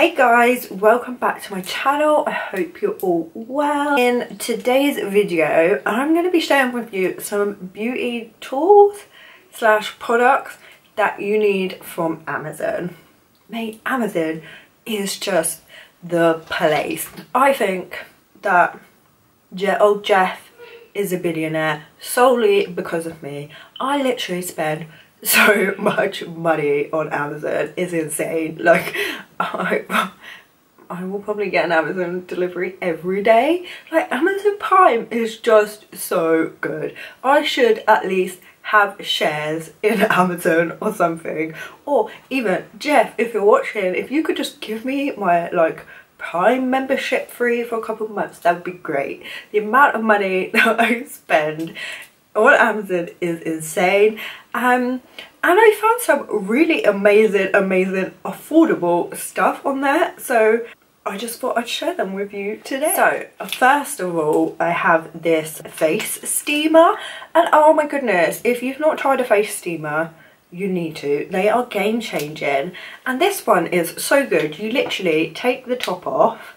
Hey guys, welcome back to my channel. I hope you're all well. In today's video, I'm going to be sharing with you some beauty tools slash products that you need from Amazon. Mate, Amazon is just the place. I think that old Jeff is a billionaire solely because of me. I literally spend so much money on Amazon. is insane. Like, I, I will probably get an Amazon delivery every day. Like, Amazon Prime is just so good. I should at least have shares in Amazon or something. Or even, Jeff, if you're watching, if you could just give me my, like, Prime membership free for a couple of months, that would be great. The amount of money that I spend on Amazon is insane. Um, and I found some really amazing, amazing, affordable stuff on there. So I just thought I'd share them with you today. So first of all, I have this face steamer. And oh my goodness, if you've not tried a face steamer, you need to. They are game changing. And this one is so good. You literally take the top off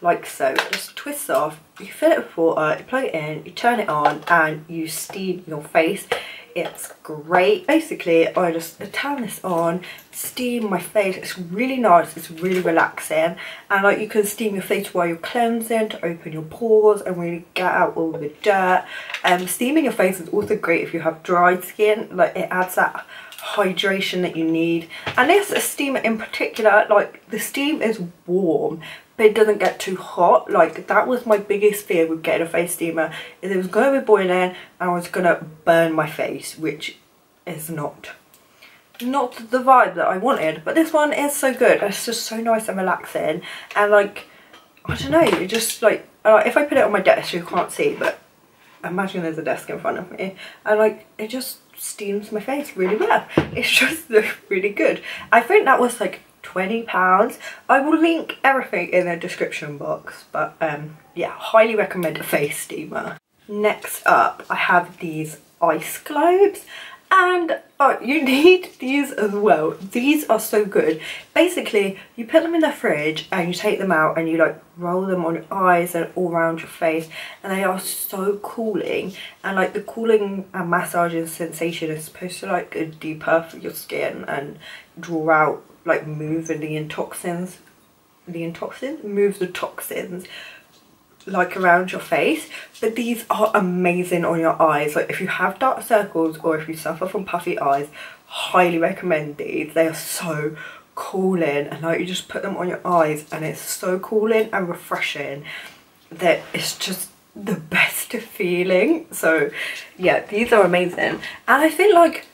like so. Just twist off, you fill it with water, you plug it in, you turn it on and you steam your face. It's great. Basically, I just turn this on, steam my face. It's really nice. It's really relaxing. And like you can steam your face while you're cleansing to open your pores and really get out all the dirt. Um, steaming your face is also great if you have dry skin. Like it adds that hydration that you need and this steamer in particular like the steam is warm but it doesn't get too hot. Like that was my biggest fear with getting a face steamer is it was going to be boiling and I was going to burn my face which is not not the vibe that I wanted. But this one is so good. It's just so nice and relaxing. And like I don't know it just like uh, if I put it on my desk you can't see but imagine there's a desk in front of me. And like it just steams my face really well. It's just really good. I think that was like 20 pounds. I will link everything in the description box but um yeah highly recommend a face steamer. Next up i have these ice globes and oh, you need these as well. These are so good. Basically you put them in the fridge and you take them out and you like roll them on your eyes and all around your face. And they are so cooling. And like the cooling and massaging sensation is supposed to like depuff your skin and draw out like move the toxins the toxins move the toxins like around your face but these are amazing on your eyes. Like if you have dark circles or if you suffer from puffy eyes highly recommend these. They are so cooling and like you just put them on your eyes and it's so cooling and refreshing that it's just the best feeling. So yeah these are amazing. And I feel like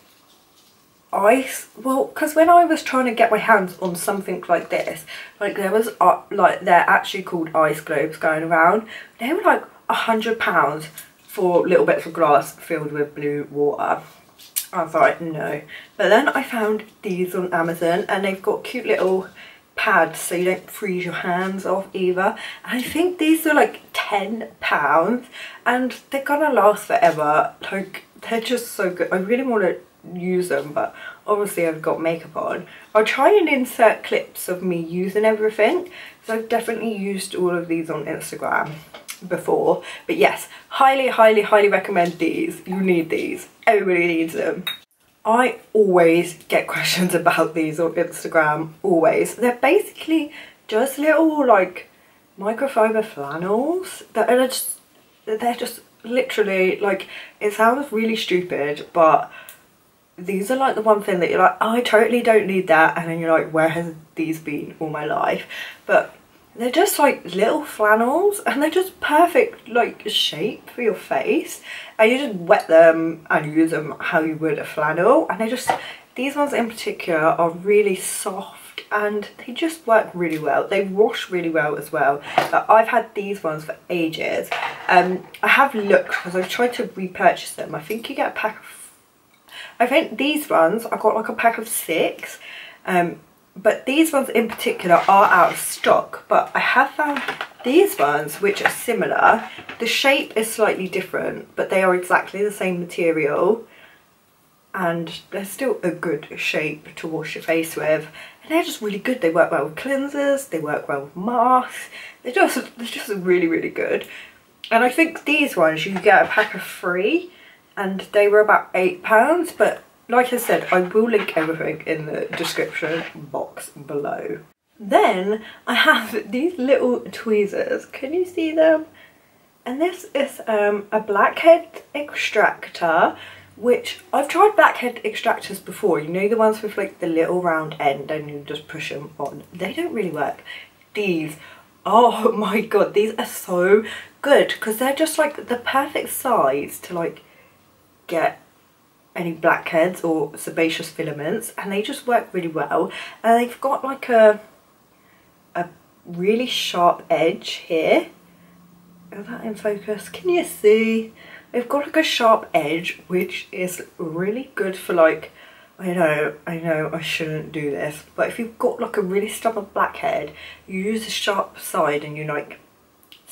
ice well because when I was trying to get my hands on something like this like there was uh, like they're actually called ice globes going around. They were like a hundred pounds for little bits of glass filled with blue water. I was like no. But then I found these on Amazon and they've got cute little pads so you don't freeze your hands off either. And I think these are like 10 pounds and they're gonna last forever. Like they're just so good. I really want to use them but obviously I've got makeup on. I'll try and insert clips of me using everything because I've definitely used all of these on Instagram before. But yes highly highly highly recommend these. You need these. Everybody needs them. I always get questions about these on Instagram always. They're basically just little like microfiber flannels that are just they're just literally like it sounds really stupid but these are like the one thing that you're like, I totally don't need that. And then you're like, where has these been all my life? But they're just like little flannels and they're just perfect like shape for your face. And you just wet them and use them how you would a flannel. And they just, these ones in particular are really soft and they just work really well. They wash really well as well. But I've had these ones for ages. Um, I have looked because I've tried to repurchase them. I think you get a pack of I think these ones, I got like a pack of six, um, but these ones in particular are out of stock. But I have found these ones which are similar. The shape is slightly different, but they are exactly the same material and they're still a good shape to wash your face with and they're just really good. They work well with cleansers, they work well with masks, they're just, they're just really, really good. And I think these ones, you can get a pack of three, and they were about £8, but like I said, I will link everything in the description box below. Then I have these little tweezers. Can you see them? And this is um, a blackhead extractor, which I've tried blackhead extractors before. You know the ones with like the little round end and you just push them on. They don't really work. These, oh my god, these are so good because they're just like the perfect size to like get any blackheads or sebaceous filaments and they just work really well. And they've got like a a really sharp edge here. Is that in focus can you see? They've got like a sharp edge which is really good for like I know, I know I shouldn't do this, but if you've got like a really stubborn blackhead, you use the sharp side and you like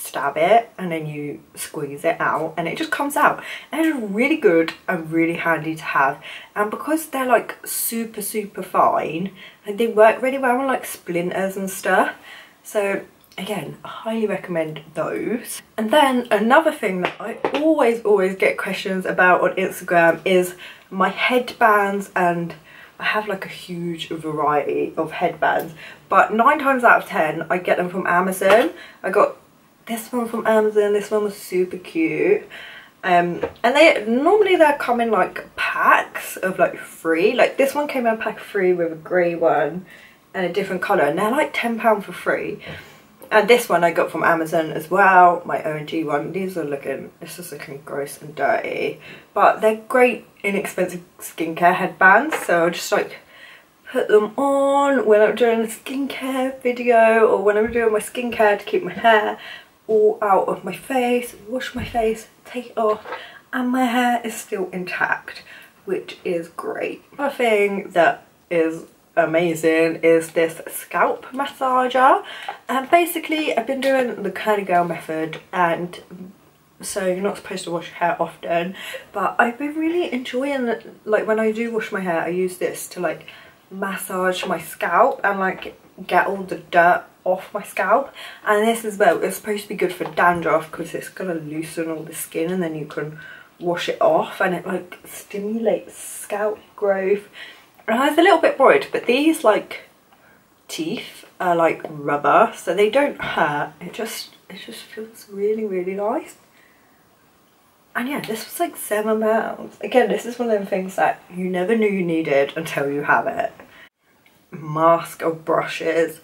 stab it and then you squeeze it out and it just comes out. And it's really good and really handy to have. And because they're like super super fine and they work really well on like splinters and stuff. So again I highly recommend those. And then another thing that I always always get questions about on Instagram is my headbands and I have like a huge variety of headbands. But nine times out of ten I get them from Amazon. I got this one from Amazon, this one was super cute. Um, and they normally they come in like packs of like three. Like this one came in a pack of three with a grey one and a different colour and they're like £10 for free. And this one I got from Amazon as well, my OMG one. These are looking, this is looking gross and dirty. But they're great inexpensive skincare headbands. So I'll just like put them on when I'm doing a skincare video or when I'm doing my skincare to keep my hair all out of my face, wash my face, take it off, and my hair is still intact, which is great. Another thing that is amazing is this scalp massager and basically I've been doing the curly girl method and so you're not supposed to wash your hair often but I've been really enjoying like when I do wash my hair I use this to like massage my scalp and like get all the dirt off my scalp. And this as well is supposed to be good for dandruff because it's gonna loosen all the skin and then you can wash it off and it like stimulates scalp growth. And I was a little bit worried but these like teeth are like rubber so they don't hurt. It just it just feels really really nice. And yeah this was like seven pounds. Again this is one of them things that you never knew you needed until you have it. Mask or brushes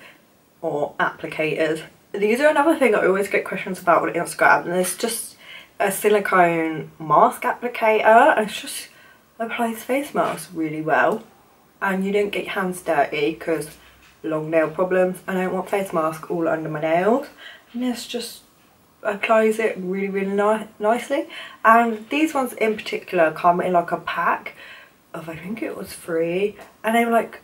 or applicators. These are another thing I always get questions about on Instagram and it's just a silicone mask applicator and it's just applies face masks really well. And you don't get your hands dirty because long nail problems I don't want face mask all under my nails. And this just applies it really really ni nicely. And these ones in particular come in like a pack of I think it was free and they were like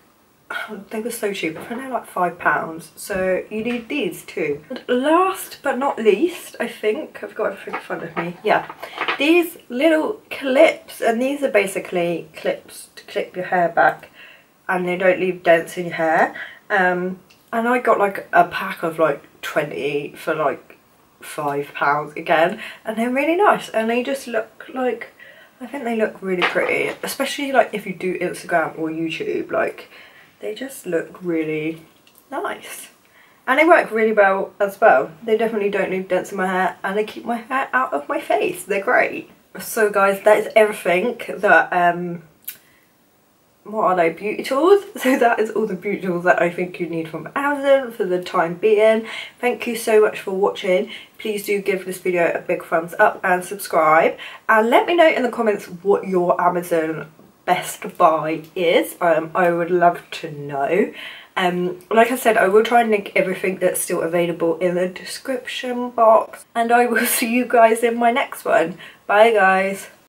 they were so cheap. I think they're like five pounds. So you need these too. And last but not least, I think, I've got everything in front of me. Yeah, these little clips, and these are basically clips to clip your hair back and they don't leave dents in your hair. Um, and I got like a pack of like 20 for like five pounds again and they're really nice and they just look like I think they look really pretty especially like if you do Instagram or YouTube like they just look really nice. And they work really well as well. They definitely don't leave dents in my hair and they keep my hair out of my face. They're great. So guys, that is everything that, um, what are they, beauty tools? So that is all the beauty tools that I think you need from Amazon for the time being. Thank you so much for watching. Please do give this video a big thumbs up and subscribe. And let me know in the comments what your Amazon best buy is. Um, I would love to know. Um, like I said, I will try and link everything that's still available in the description box. And I will see you guys in my next one. Bye guys.